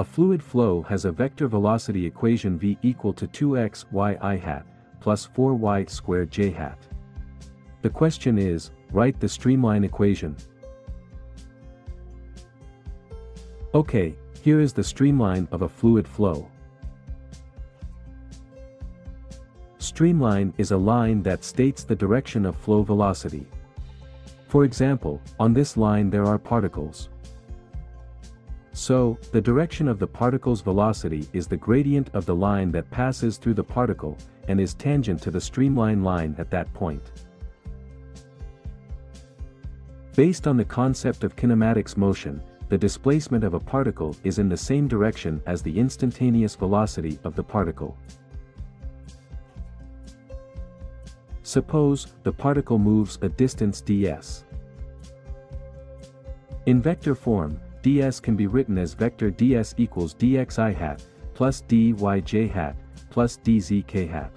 A fluid flow has a vector velocity equation v equal to 2x y hat, plus 4y squared j hat. The question is, write the streamline equation. Okay, here is the streamline of a fluid flow. Streamline is a line that states the direction of flow velocity. For example, on this line there are particles. So, the direction of the particle's velocity is the gradient of the line that passes through the particle, and is tangent to the streamline line at that point. Based on the concept of kinematics motion, the displacement of a particle is in the same direction as the instantaneous velocity of the particle. Suppose, the particle moves a distance ds. In vector form, ds can be written as vector ds equals dxi hat, plus dyj hat, plus dzk hat.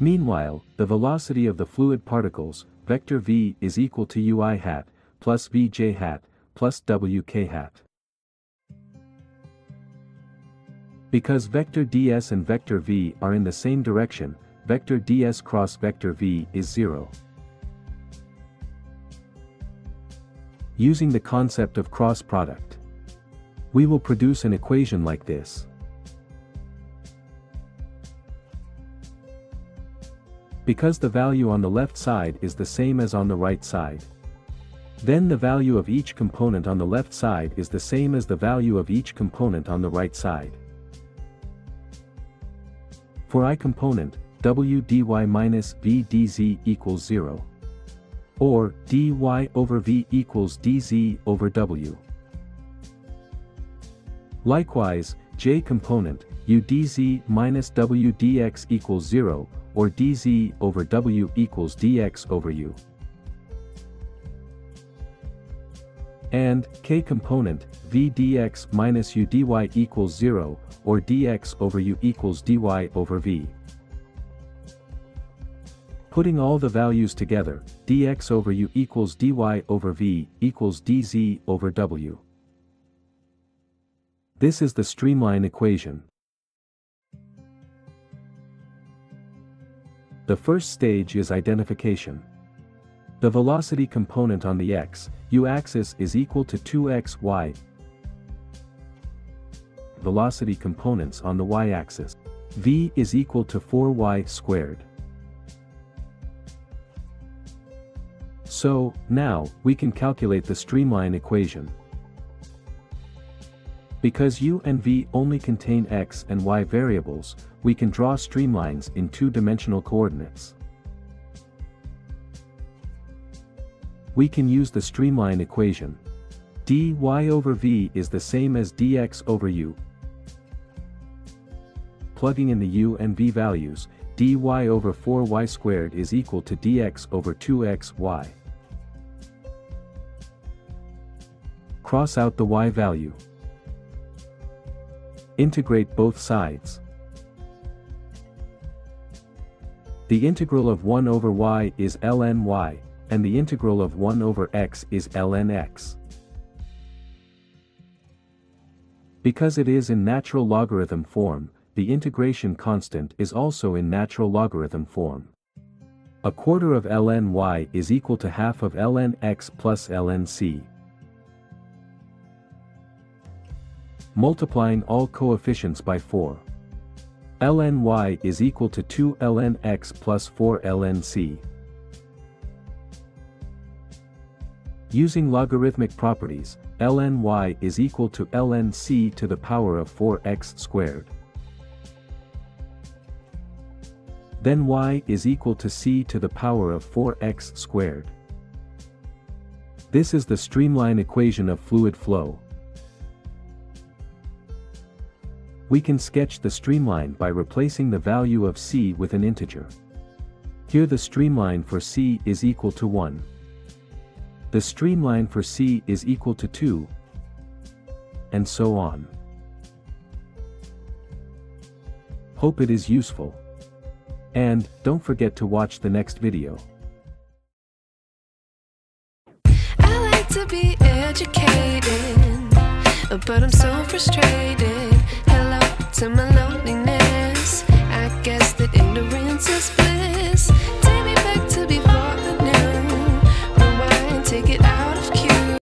Meanwhile, the velocity of the fluid particles, vector v is equal to ui hat, plus vj hat, plus wk hat. Because vector ds and vector v are in the same direction, vector ds cross vector v is 0. Using the concept of cross product. We will produce an equation like this. Because the value on the left side is the same as on the right side. Then the value of each component on the left side is the same as the value of each component on the right side. For i component, w dy minus v dz equals 0. Or, dy over v equals dz over w. Likewise, j component, u dz minus w dx equals 0, or dz over w equals dx over u. And, k component, v dx minus u dy equals 0, or dx over u equals dy over v. Putting all the values together, dx over u equals dy over v equals dz over w. This is the streamline equation. The first stage is identification. The velocity component on the x, u-axis is equal to 2x y. Velocity components on the y-axis. v is equal to 4y squared. So, now, we can calculate the streamline equation. Because u and v only contain x and y variables, we can draw streamlines in two-dimensional coordinates. We can use the streamline equation. dy over v is the same as dx over u. Plugging in the u and v values, dy over 4y squared is equal to dx over 2xy. Cross out the y value. Integrate both sides. The integral of 1 over y is ln y, and the integral of 1 over x is ln x. Because it is in natural logarithm form, the integration constant is also in natural logarithm form. A quarter of ln y is equal to half of ln x plus ln c. multiplying all coefficients by 4. ln y is equal to 2 ln x plus 4 ln c. Using logarithmic properties, ln y is equal to ln c to the power of 4x squared. Then y is equal to c to the power of 4x squared. This is the streamline equation of fluid flow. We can sketch the streamline by replacing the value of c with an integer. Here the streamline for c is equal to 1. The streamline for c is equal to 2. And so on. Hope it is useful. And, don't forget to watch the next video. I like to be educated, but I'm so frustrated. Hello to